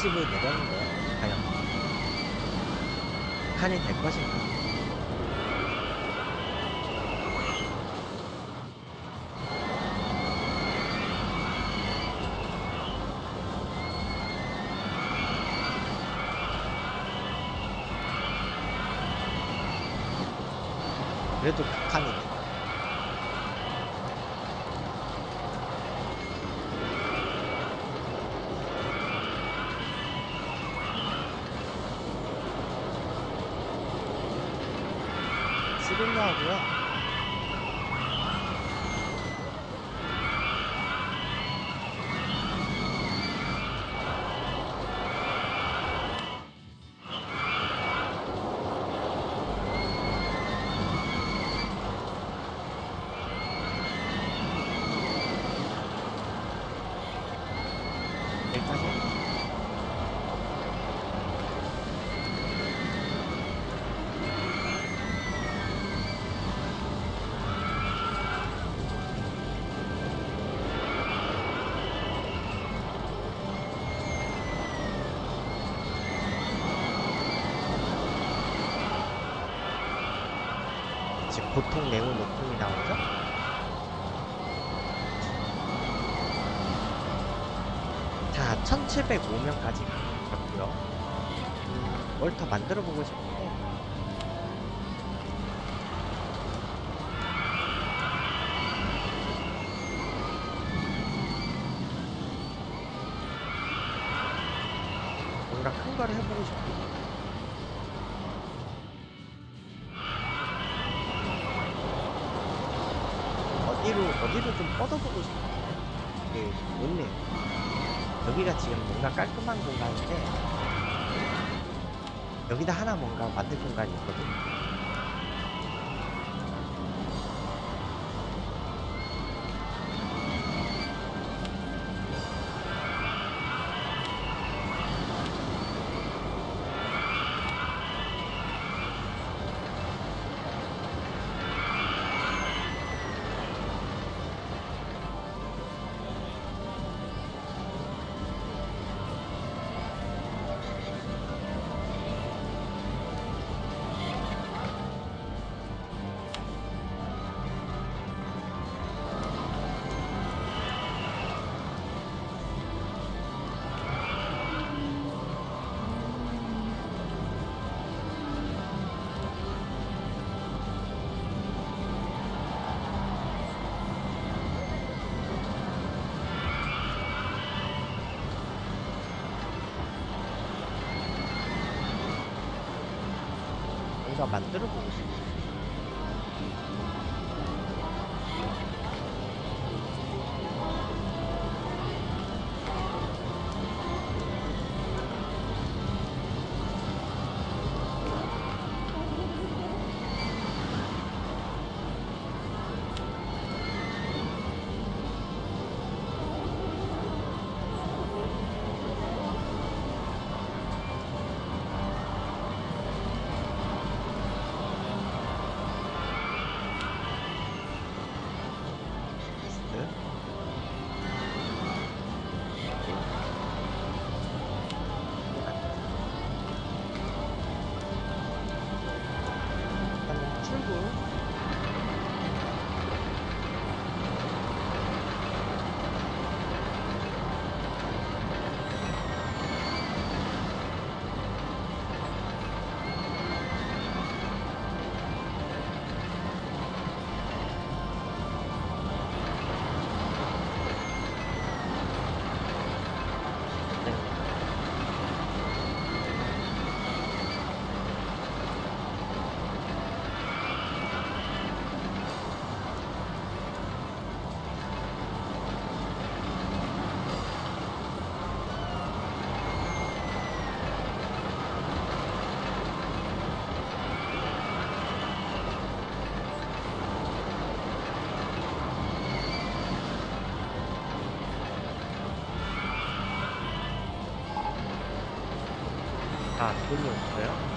сегодня, да? 보통 내부 높음이 나오죠? 자, 1705명까지 갔고요. 음, 뭘더 만들어 보고 싶은데 뭔가 깔끔한 공간인데 여기다 하나 뭔가 만들 공간이 있거든. 아, 돈이 없어요?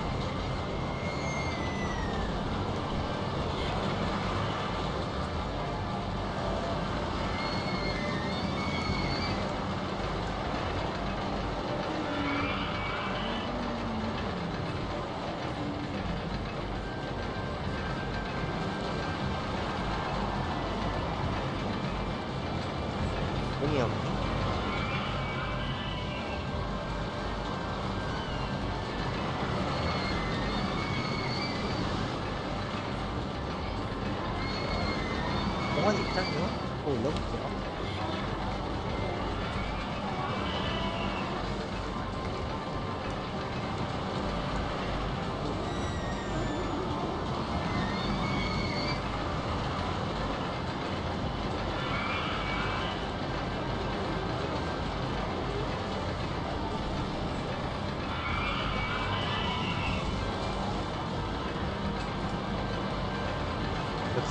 돈이 없네. 공원 입장료? 그거 올려볼게요.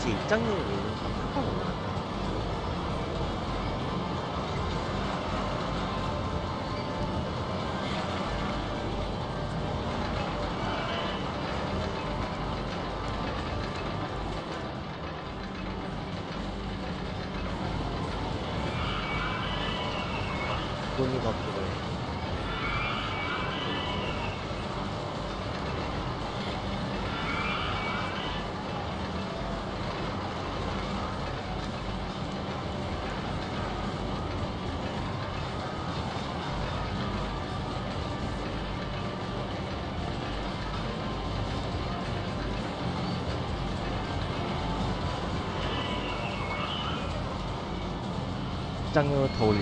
역시 입장료 더 올려.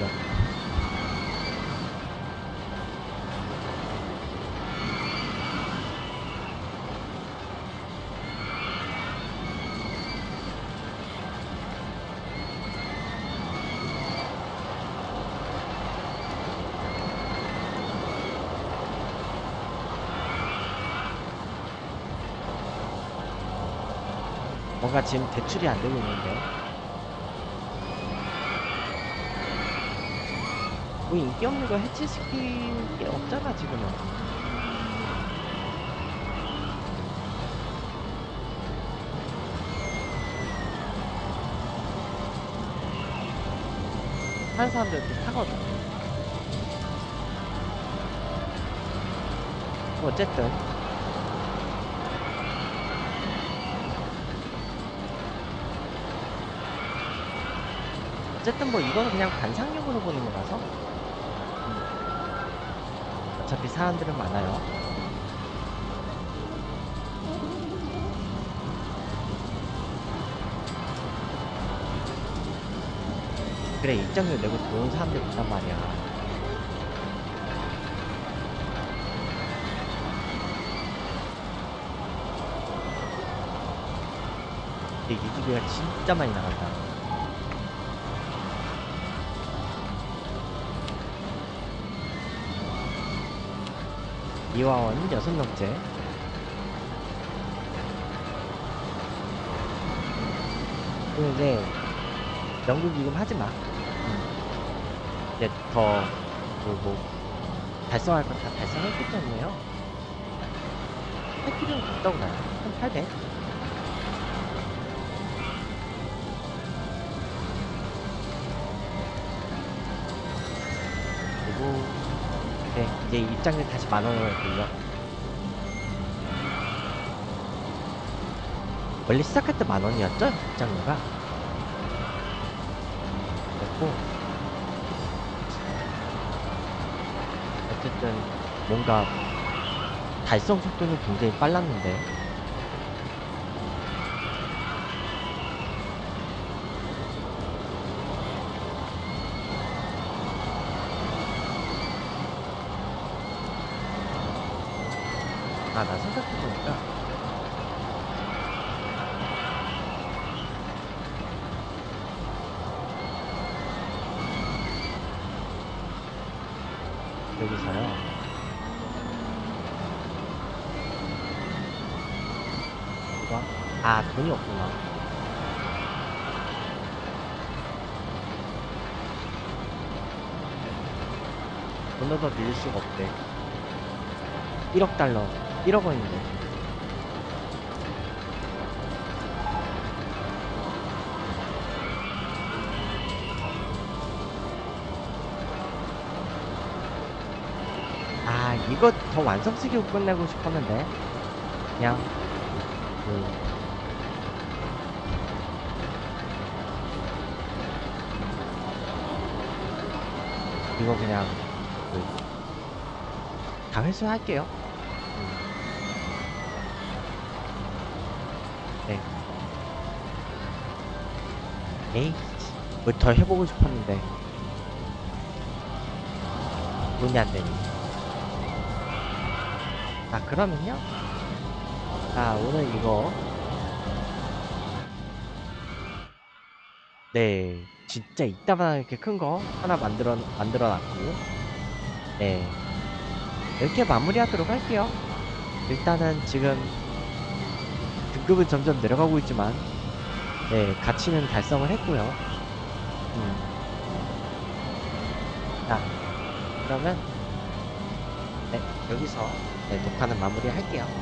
뭔가 지금 대출이 안 되고 있는데. 뭐 인기 없는 거 해치시킬 게 없잖아 지금은. 하는 사람들도 타거든. 어쨌든 어쨌든 뭐 이거는 그냥 관상용으로 보는 거라서 음. 어차피 사람들은 많아요. 그래 입장료 내고 좋은 사람들 있단 말이야. 근데 유튜브가 진짜 많이 나간다. 이화원 여섯 번째 그 이제 영국 이금 하지마. 음. 이제 더뭐 뭐 달성할 건 다 달성했기 때문에요. 할 필요는 없다고 나요. 한800 이제 입장료 다시 만 원으로 돌려. 원래 시작할 때 만 원이었죠? 입장료가. 그랬고, 어쨌든, 뭔가, 달성 속도는 굉장히 빨랐는데, 아, 나 생각해보니까, 여기서요. 이거? 아, 돈이 없구나. 돈을 더 늘릴 수가 없대. 1억 달러. 1억 원인데. 아, 이거 더 완성시키고 끝내고 싶었는데. 그냥, 그, 이거 그냥, 그, 다 회수할게요. 에이, 뭐더 해보고 싶었는데. 돈이 안 되니. 자, 그러면요. 자, 오늘 이거. 네. 진짜 이따만 이렇게 큰 거 하나 만들어, 만들어 놨고. 네. 이렇게 마무리하도록 할게요. 일단은 지금 등급은 점점 내려가고 있지만, 네. 가치는 달성을 했고요. 음. 자, 그러면, 네. 여기서 네, 녹화는 마무리 할게요.